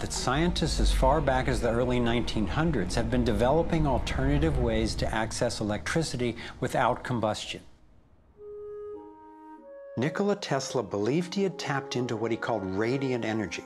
that scientists as far back as the early 1900s have been developing alternative ways to access electricity without combustion. Nikola Tesla believed he had tapped into what he called radiant energy.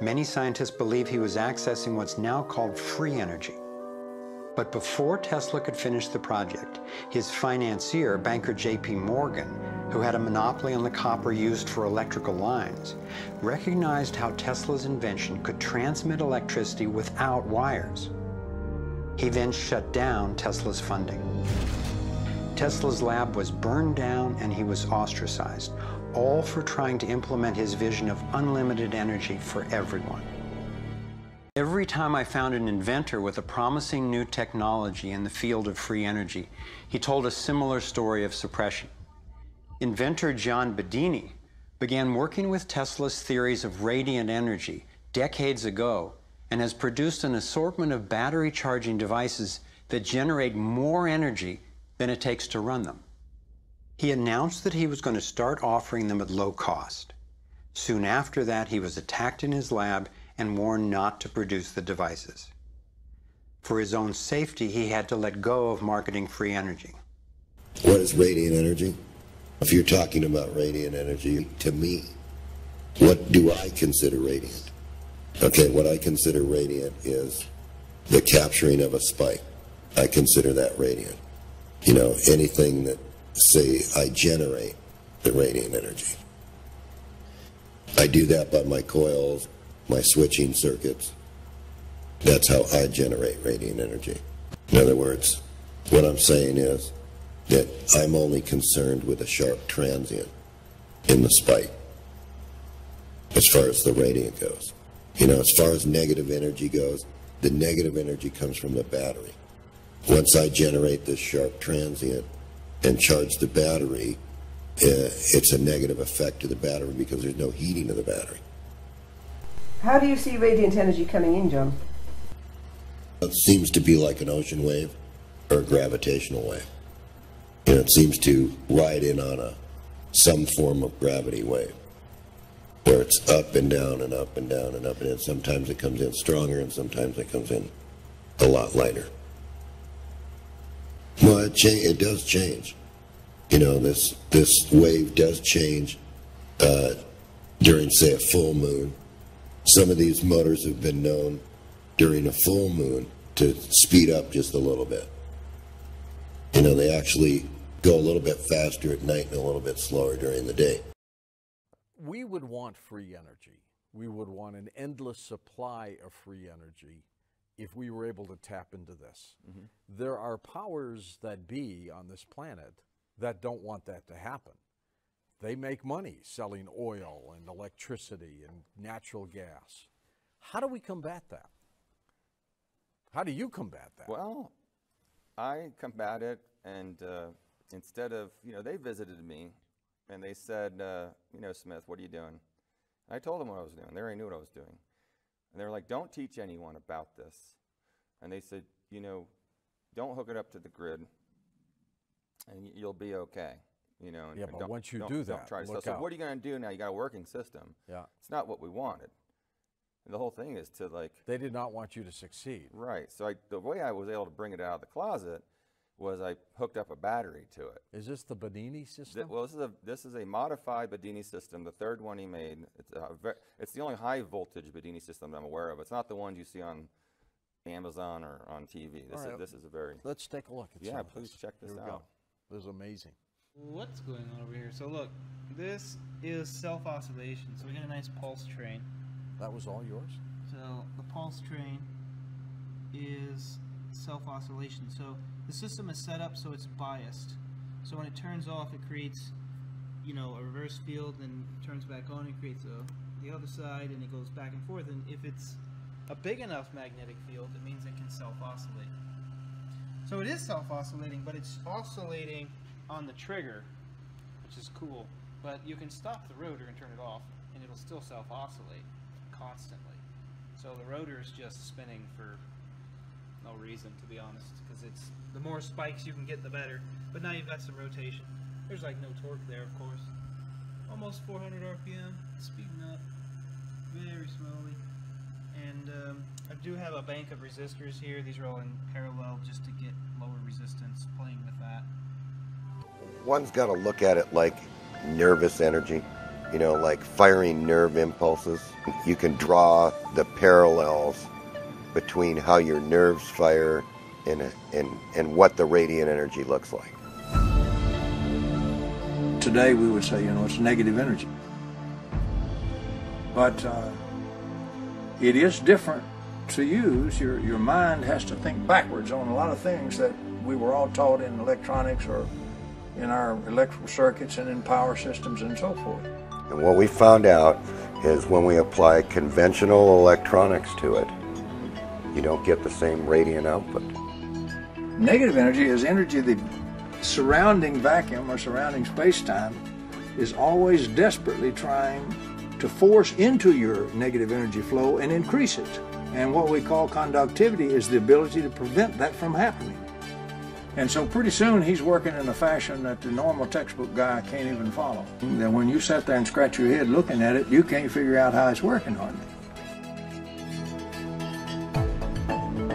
Many scientists believe he was accessing what's now called free energy. But before Tesla could finish the project, his financier, banker J.P. Morgan, who had a monopoly on the copper used for electrical lines, recognized how Tesla's invention could transmit electricity without wires. He then shut down Tesla's funding. Tesla's lab was burned down and he was ostracized, all for trying to implement his vision of unlimited energy for everyone. Every time I found an inventor with a promising new technology in the field of free energy, he told a similar story of suppression. Inventor John Bedini began working with Tesla's theories of radiant energy decades ago and has produced an assortment of battery charging devices that generate more energy than it takes to run them. He announced that he was going to start offering them at low cost. Soon after that, he was attacked in his lab and warned not to produce the devices. For his own safety, he had to let go of marketing free energy. What is radiant energy? If you're talking about radiant energy, to me, what do I consider radiant? Okay, what I consider radiant is the capturing of a spike. I consider that radiant. You know, anything that, say, I generate the radiant energy. I do that by my coils, my switching circuits. That's how I generate radiant energy. In other words, what I'm saying is that I'm only concerned with a sharp transient in the spike as far as the radiant goes. You know, as far as negative energy goes, the negative energy comes from the battery. Once I generate this sharp transient and charge the battery, uh, it's a negative effect to the battery because there's no heating of the battery. How do you see radiant energy coming in, John? It seems to be like an ocean wave or a gravitational wave. Know, it seems to ride in on a some form of gravity wave where it's up and down and up and down and up and down. Sometimes it comes in stronger and sometimes it comes in a lot lighter. Well, it, cha- it does change. You know, this this wave does change uh, during, say, a full moon. Some of these motors have been known during a full moon to speed up just a little bit. You know, they actually go a little bit faster at night and a little bit slower during the day. We would want free energy. We would want an endless supply of free energy if we were able to tap into this. There are powers that be on this planet that don't want that to happen. They make money selling oil and electricity and natural gas. How do we combat that? How do you combat that? Well, I combat it, and uh, instead of, you know, they visited me and they said, uh, you know, Smith, what are you doing? I told them what I was doing. They already knew what I was doing. And they were like, don't teach anyone about this. And they said, you know, don't hook it up to the grid and you'll be okay. You know, and, Yeah, but don't- once you do that, try to look so, so what are you going to do now? You got a working system. Yeah. It's not what we wanted. And the whole thing is to like They did not want you to succeed. Right. So I, the way I was able to bring it out of the closet was I hooked up a battery to it. Is this the Bedini Th- system? well, this is a this is a modified Bedini system, the third one he made. It's a ver- it's the only high voltage Bedini system that I'm aware of. It's not the ones you see on Amazon or on TV. This All right. is this is a very Let's take a look at Yeah, please this. check this Here we go. out. This is amazing. What's going on over here? So look, this is self-oscillation. So we get a nice pulse train. That was all yours? So the pulse train is self-oscillation. So the system is set up so it's biased. So when it turns off, it creates, you know, a reverse field, and turns back on, it creates a, the other side, and it goes back and forth. And if it's a big enough magnetic field, it means it can self-oscillate. So it is self-oscillating, but it's oscillating on the trigger, which is cool. But you can stop the rotor and turn it off, and it'll still self-oscillate constantly. So the rotor is just spinning for no reason, to be honest, because it's the more spikes you can get, the better. But now you've got some rotation. There's like no torque there, of course. Almost 400 RPM, speeding up. very slowly. And um, I do have a bank of resistors here. These are all in parallel just to get lower resistance playing with that. One's got to look at it like nervous energy, you know, like firing nerve impulses. You can draw the parallels between how your nerves fire and, and, and what the radiant energy looks like. Today we would say, you know, it's negative energy. But uh, it is different to use. Your, your mind has to think backwards on a lot of things that we were all taught in electronics or in our electrical circuits and in power systems and so forth. And what we found out is when we apply conventional electronics to it, you don't get the same radiant output. Negative energy is energy the surrounding vacuum or surrounding space-time is always desperately trying to force into your negative energy flow and increase it. And what we call conductivity is the ability to prevent that from happening. And so pretty soon he's working in a fashion that the normal textbook guy can't even follow. And when you sit there and scratch your head looking at it, you can't figure out how it's working hardly.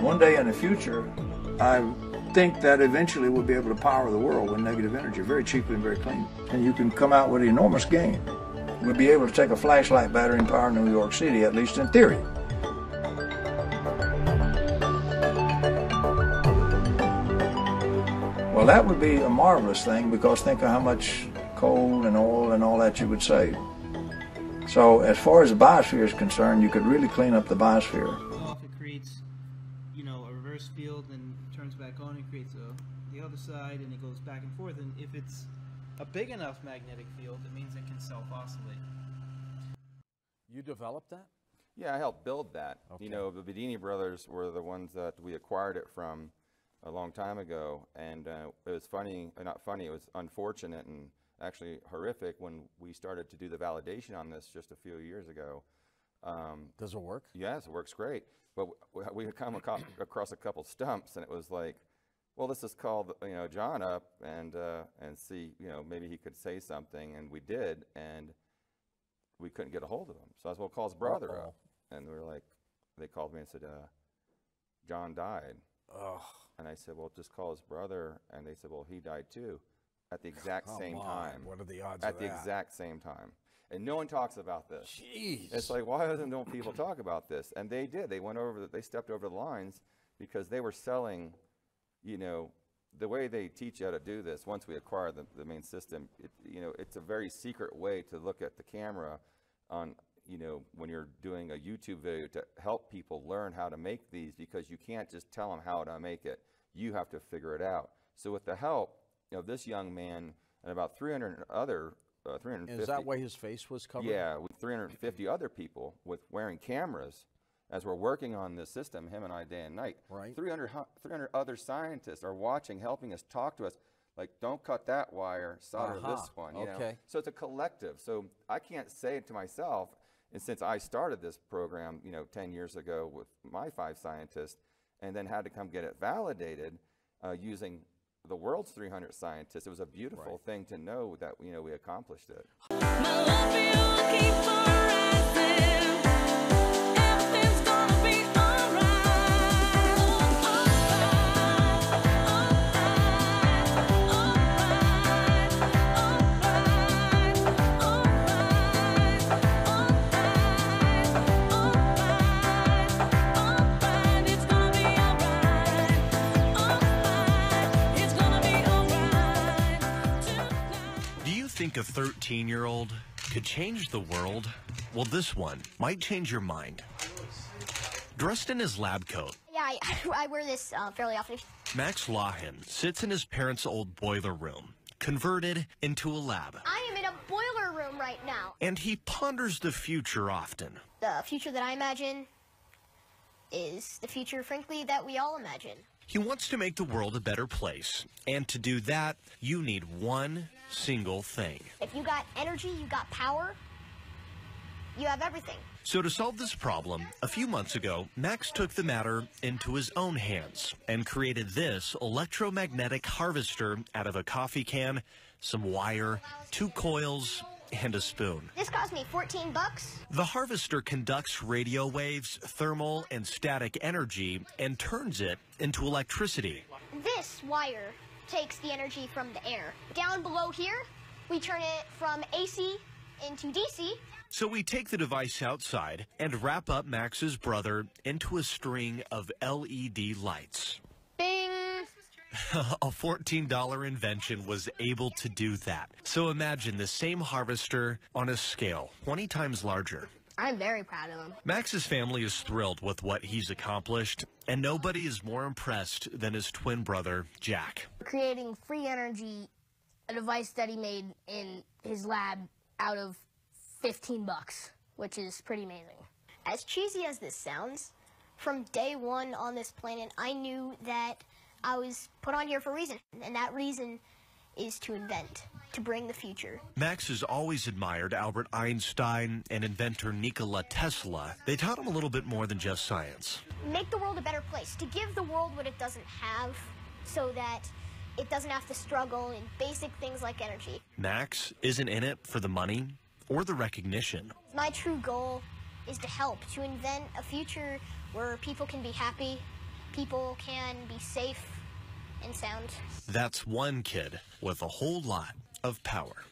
One day in the future, I think that eventually we'll be able to power the world with negative energy very cheaply and very clean. And you can come out with an enormous gain. We'll be able to take a flashlight battery and power New York City, at least in theory. Well, that would be a marvelous thing because think of how much coal and oil and all that you would save. So, as far as the biosphere is concerned, you could really clean up the biosphere. Off, it creates, you know, a reverse field and turns back on and creates a, the other side and it goes back and forth. And if it's a big enough magnetic field, it means it can self-oscillate. You developed that? Yeah, I helped build that. Okay. You know, the Bedini brothers were the ones that we acquired it from a long time ago, and uh, it was funny, uh, not funny, it was unfortunate and actually horrific when we started to do the validation on this just a few years ago. Um, Does it work? Yes, it works great. But we had come across a couple stumps, and it was like, well, let's just call the, you know John up and uh, and see, you know, maybe he could say something, and we did, and we couldn't get a hold of him. So I was well, call his brother Uh-oh. up, and we were like, they called me and said, uh, John died, Ugh. and I said, well, just call his brother, and they said, well, he died too, at the exact Come same on, time. What are the odds At the that? exact same time, and no one talks about this. Jeez. It's like, why doesn't no people talk about this? And they did. They went over. The, they stepped over the lines because they were selling, you know, the way they teach you how to do this. Once we acquire the, the main system, it, you know, it's a very secret way to look at the camera on, you know, when you're doing a YouTube video to help people learn how to make these because you can't just tell them how to make it. You have to figure it out. So with the help of this young man and about 300 other, uh, 350. Is that why his face was covered? Yeah, with 350 other people with wearing cameras as we're working on this system, him and I day and night. Right. 300, 300 other scientists are watching, helping us, talk to us. Like, don't cut that wire, solder Aha, this one. You know? okay. So it's a collective. So I can't say it to myself. And since I started this program, you know, 10 years ago with my five scientists, and then had to come get it validated uh, using the world's 300 scientists, it was a beautiful thing to know that you know we accomplished it. 13 year old could change the world? Well, this one might change your mind. Dressed in his lab coat, Yeah, I, I wear this uh, fairly often. Max Loughan sits in his parents' old boiler room, converted into a lab. I am in a boiler room right now. And he ponders the future often. The future that I imagine is the future, frankly, that we all imagine. He wants to make the world a better place. And to do that, you need one single thing. If you got energy, you got power, you have everything. So, to solve this problem, a few months ago, Max took the matter into his own hands and created this electromagnetic harvester out of a coffee can, some wire, two coils, and a spoon. This cost me 14 bucks. The harvester conducts radio waves, thermal, and static energy and turns it into electricity. This wire takes the energy from the air. Down below here, we turn it from AC into DC. So we take the device outside and wrap up Max's brother into a string of LED lights. Bing! a $14 invention was able to do that. So imagine the same harvester on a scale 20 times larger. I'm very proud of him. Max's family is thrilled with what he's accomplished, and nobody is more impressed than his twin brother, Jack. Creating free energy, a device that he made in his lab out of 15 bucks, which is pretty amazing. As cheesy as this sounds, from day one on this planet, I knew that I was put on here for a reason, and that reason is to invent, to bring the future. Max has always admired Albert Einstein and inventor Nikola Tesla. They taught him a little bit more than just science. Make the world a better place, to give the world what it doesn't have, so that it doesn't have to struggle in basic things like energy. Max isn't in it for the money or the recognition. My true goal is to help, to invent a future where people can be happy, people can be safe and sound. That's one kid with a whole lot of power.